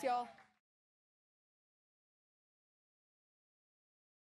Thanks, y'all.